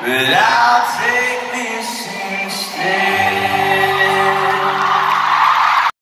But I'll take this